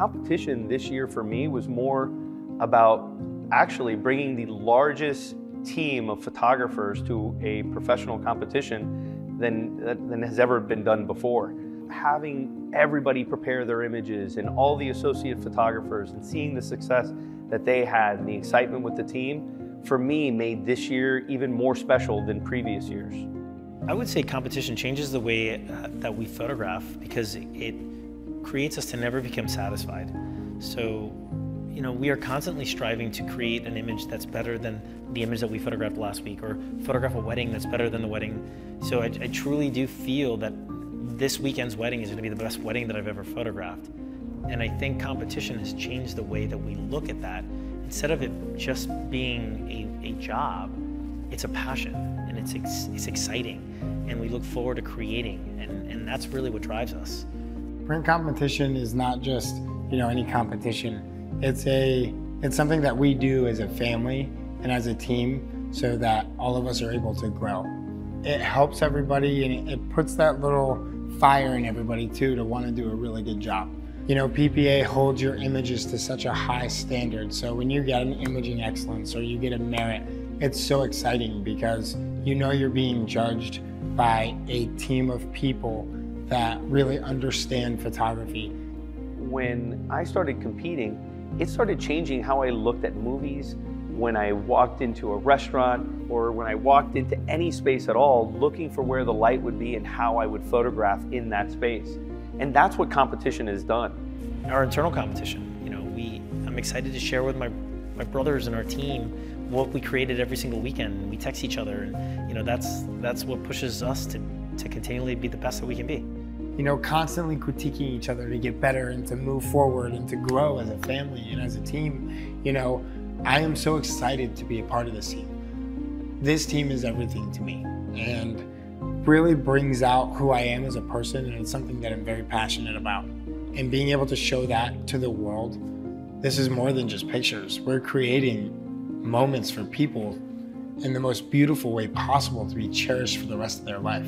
competition this year for me was more about actually bringing the largest team of photographers to a professional competition than, than has ever been done before. Having everybody prepare their images and all the associate photographers and seeing the success that they had and the excitement with the team, for me, made this year even more special than previous years. I would say competition changes the way uh, that we photograph because it creates us to never become satisfied. So, you know, we are constantly striving to create an image that's better than the image that we photographed last week or photograph a wedding that's better than the wedding. So I, I truly do feel that this weekend's wedding is going to be the best wedding that I've ever photographed. And I think competition has changed the way that we look at that. Instead of it just being a, a job, it's a passion and it's, ex it's exciting. And we look forward to creating, and, and that's really what drives us. Print competition is not just, you know, any competition. It's a it's something that we do as a family and as a team so that all of us are able to grow. It helps everybody and it puts that little fire in everybody too to want to do a really good job. You know, PPA holds your images to such a high standard. So when you get an imaging excellence or you get a merit, it's so exciting because you know you're being judged by a team of people that really understand photography. When I started competing, it started changing how I looked at movies, when I walked into a restaurant or when I walked into any space at all, looking for where the light would be and how I would photograph in that space. And that's what competition has done. Our internal competition, you know, we I'm excited to share with my my brothers and our team what we created every single weekend. We text each other and you know that's that's what pushes us to to continually be the best that we can be. You know, constantly critiquing each other to get better and to move forward and to grow as a family and as a team. You know, I am so excited to be a part of this team. This team is everything to me and really brings out who I am as a person and it's something that I'm very passionate about. And being able to show that to the world, this is more than just pictures. We're creating moments for people in the most beautiful way possible to be cherished for the rest of their life.